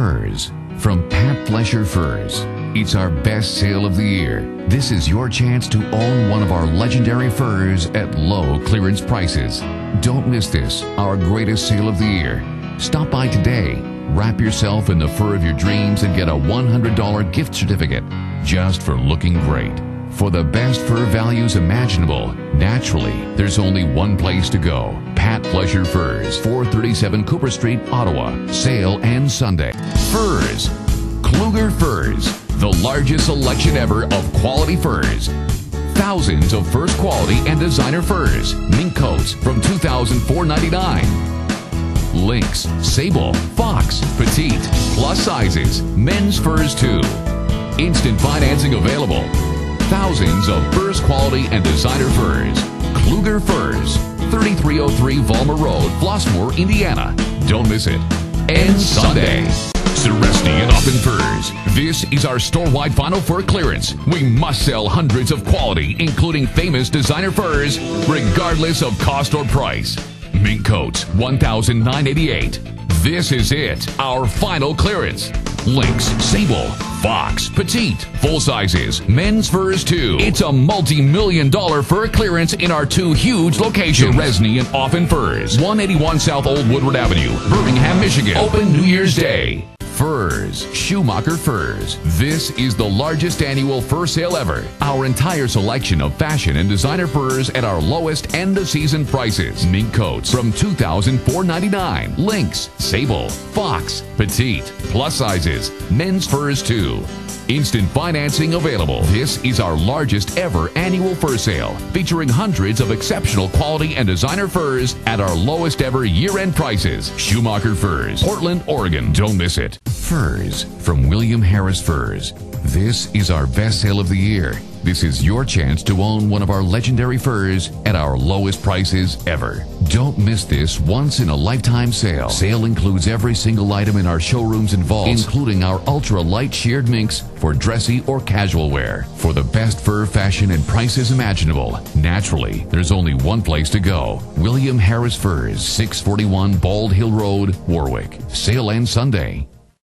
Furs from Pat Flesher Furs. It's our best sale of the year. This is your chance to own one of our legendary furs at low clearance prices. Don't miss this, our greatest sale of the year. Stop by today. Wrap yourself in the fur of your dreams and get a $100 gift certificate just for looking great. For the best fur values imaginable, naturally, there's only one place to go. Pat Flesher Furs, 437 Cooper Street, Ottawa. Sale and Sunday. Furs. Kluger Furs, the largest selection ever of quality furs. Thousands of first quality and designer furs. Mink coats from $2,499. Lynx, Sable, Fox, Petite, plus sizes, men's furs too. Instant financing available. Thousands of first quality and designer furs. Kluger Furs, 3303 Vollmer Road, Flossmoor, Indiana. Don't miss it. And Sunday. Seresti and Oppen Furs. This is our store-wide final fur clearance. We must sell hundreds of quality, including famous designer furs, regardless of cost or price. Mink coats, 1,988. This is it, our final clearance. Lynx, Sable, Fox, Petite, full sizes, men's furs too. It's a multi-million dollar fur clearance in our two huge locations. Resney and Offen Furs, 181 South Old Woodward Avenue, Birmingham, Michigan. Open New Year's Day. Furs, Schumacher Furs. This is the largest annual fur sale ever. Our entire selection of fashion and designer furs at our lowest end of season prices. Mink coats from $2,499. Lynx, Sable, Fox, Petite, plus sizes, men's furs too. Instant financing available. This is our largest ever annual fur sale, featuring hundreds of exceptional quality and designer furs at our lowest ever year-end prices. Schumacher Furs, Portland, Oregon. Don't miss it. Furs from William Harris Furs. This is our best sale of the year. This is your chance to own one of our legendary furs at our lowest prices ever. Don't miss this once in a lifetime sale. Sale includes every single item in our showrooms and vaults, including our ultra light sheared minks for dressy or casual wear. For the best fur fashion and prices imaginable, naturally, there's only one place to go. William Harris Furs, 641 Bald Hill Road, Warwick. Sale ends Sunday.